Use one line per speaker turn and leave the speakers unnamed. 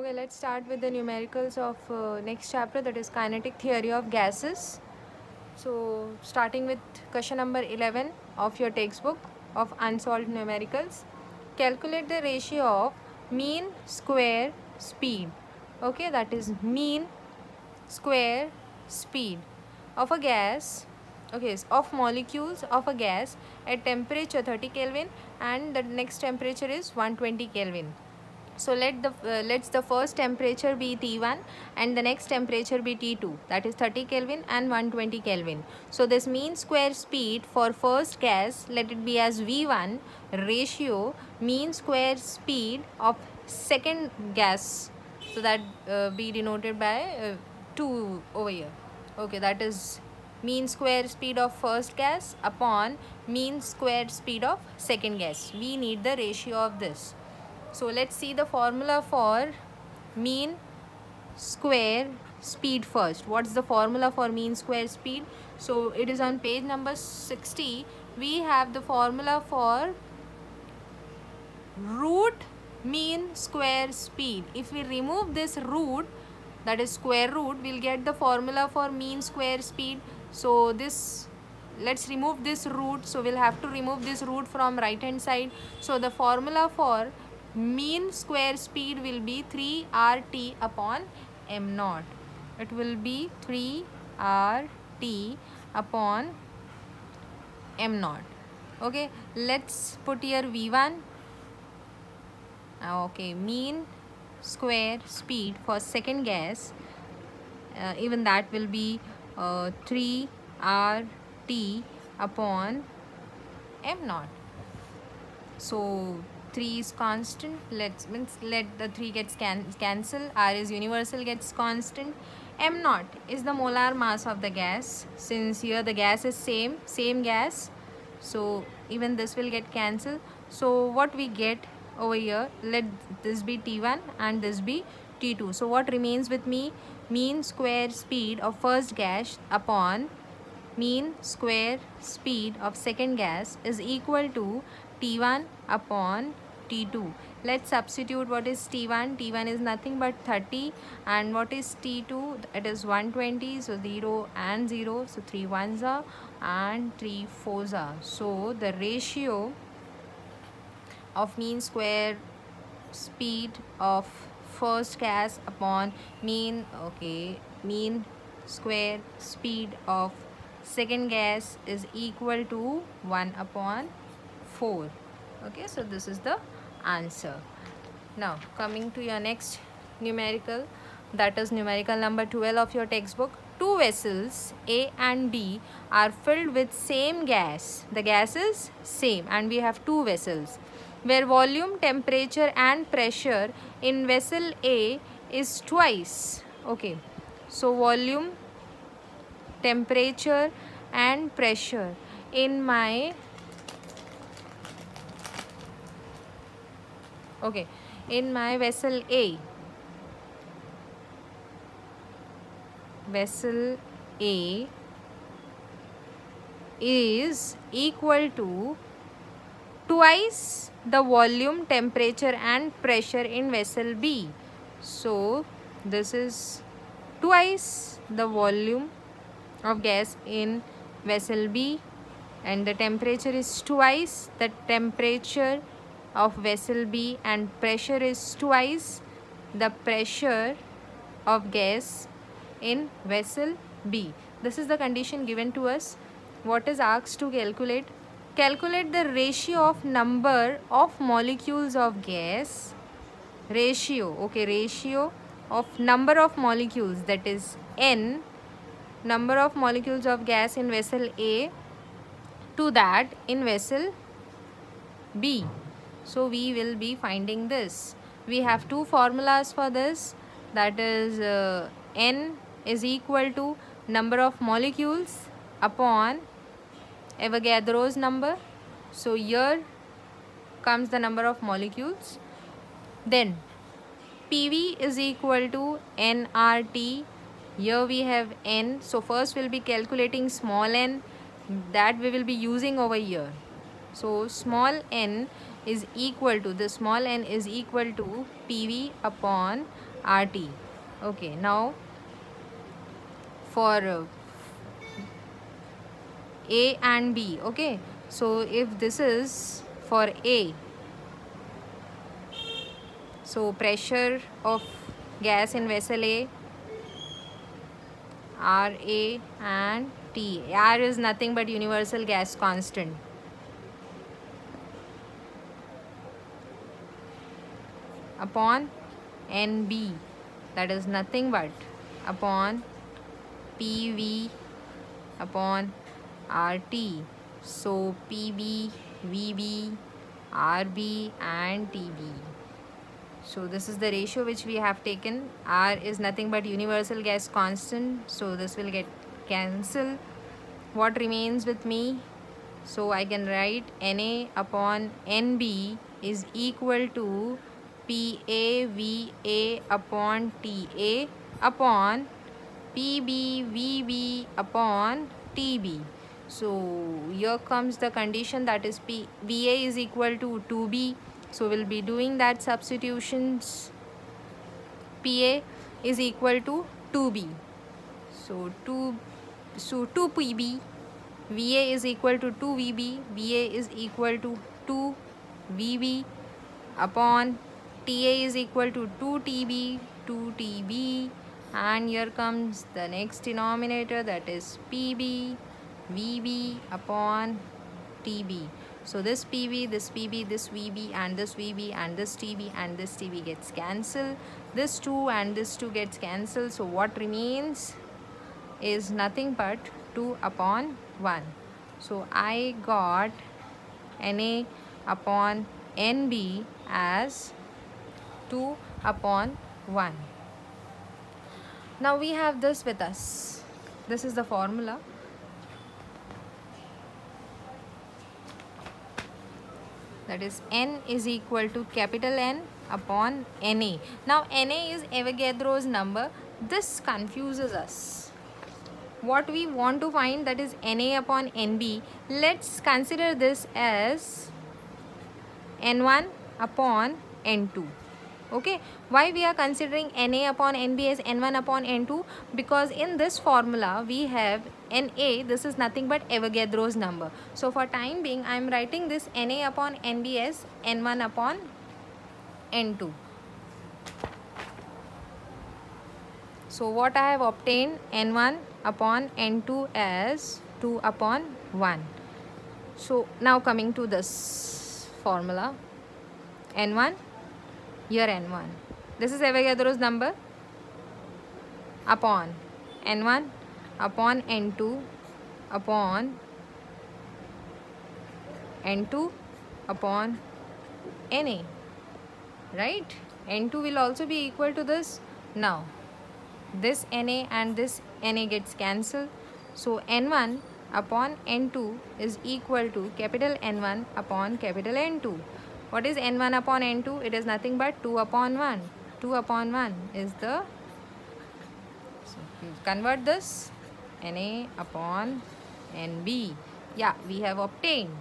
Okay, let's start with the numericals of uh, next chapter that is kinetic theory of gases. So, starting with question number 11 of your textbook of unsolved numericals. Calculate the ratio of mean square speed. Okay, that is mean square speed of a gas okay of molecules of a gas at temperature 30 kelvin and the next temperature is 120 kelvin so let the uh, let's the first temperature be T1 and the next temperature be T2 that is 30 Kelvin and 120 Kelvin. So this mean square speed for first gas let it be as V1 ratio mean square speed of second gas so that uh, be denoted by uh, 2 over here. Okay that is mean square speed of first gas upon mean square speed of second gas. We need the ratio of this. So let's see the formula for mean square speed first. What's the formula for mean square speed? So it is on page number 60. We have the formula for root mean square speed. If we remove this root that is square root, we'll get the formula for mean square speed. So this let's remove this root so we'll have to remove this root from right hand side so the formula for mean square speed will be 3 RT upon m naught. It will be 3 RT upon m naught. Okay, let's put here V1. Ah, okay, mean square speed for second gas. Uh, even that will be uh, 3 RT upon m naught. So 3 is constant let's means let the 3 gets can cancel r is universal gas constant. M naught is the molar mass of the gas. Since here the gas is same same gas so even this will get cancelled so what we get over here let this be t1 and this be t2 so what remains with me? Mean square speed of first gas upon mean square speed of second gas is equal to T1 upon T2. Let's substitute what is T1. T1 is nothing but 30 and what is T2? It is 120. So 0 and 0. So 3 ones are and 3 fours are. So the ratio of mean square speed of first gas upon mean okay mean square speed of second gas is equal to 1 upon 4 okay so this is the answer. Now coming to your next numerical that is numerical number 12 of your textbook. Two vessels A and B are filled with same gas. The gas is same and we have two vessels. Where volume temperature and pressure in vessel A is twice. Okay so volume temperature and pressure. In my okay. In my vessel A vessel A is equal to twice the volume temperature and pressure in vessel B. So this is twice the volume of gas in vessel B and the temperature is twice the temperature of vessel B and pressure is twice the pressure of gas in vessel B. This is the condition given to us. What is asked to calculate? Calculate the ratio of number of molecules of gas. Ratio, okay, ratio of number of molecules that is N, number of molecules of gas in vessel A to that in vessel B so we will be finding this. We have two formulas for this. That is uh, n is equal to number of molecules upon Avogadro's number. So here comes the number of molecules. Then PV is equal to nRT here we have n. So first we'll be calculating small n. That we will be using over here so small n is equal to the small n is equal to PV upon RT. Okay, now for uh, A and B. Okay, so if this is for A, so pressure of gas in vessel A, RA and T. R is nothing but universal gas constant. Upon NB that is nothing but upon PV upon RT. So PB, VB, RB and TB. So this is the ratio which we have taken. R is nothing but universal gas constant. So this will get cancelled. What remains with me? So I can write Na upon Nb is equal to PAVA upon TA upon PBVB upon TB. So here comes the condition that is P VA is equal to 2B. So we'll be doing that substitutions. PA is equal to 2B. So 2 so 2 PB VA is equal to 2 VB VA is equal to 2 VB upon TA is equal to 2 TB 2 TB and here comes the next denominator that is PB VB upon TB so this PB this PB this VB and this VB and this TB and this TB gets cancelled. This 2 and this 2 gets cancelled. So what remains is nothing but 2 upon 1 so I got Na upon NB as 2 upon 1 now we have this with us this is the formula that is n is equal to capital N upon Na. Now Na is Avogadro's number. This confuses us. What we want to find that is Na upon Nb. Let's consider this as N1 upon N2 okay? Why we are considering na upon nb as n1 upon n2 because in this formula we have na this is nothing but avogadro's number. So for time being i am writing this na upon nb as n1 upon n2 so what i have obtained n1 upon n2 as 2 upon 1 so now coming to this formula. N1 here n1 this is Avogadro's number. Upon n1 upon n2 upon n2 upon na right? N2 will also be equal to this now. This na and this na gets cancelled. So n1 upon n2 is equal to capital N1 upon capital N2 what is n1 upon n2 it is nothing but 2 upon 1 2 upon 1 is the so convert this na upon nb yeah we have obtained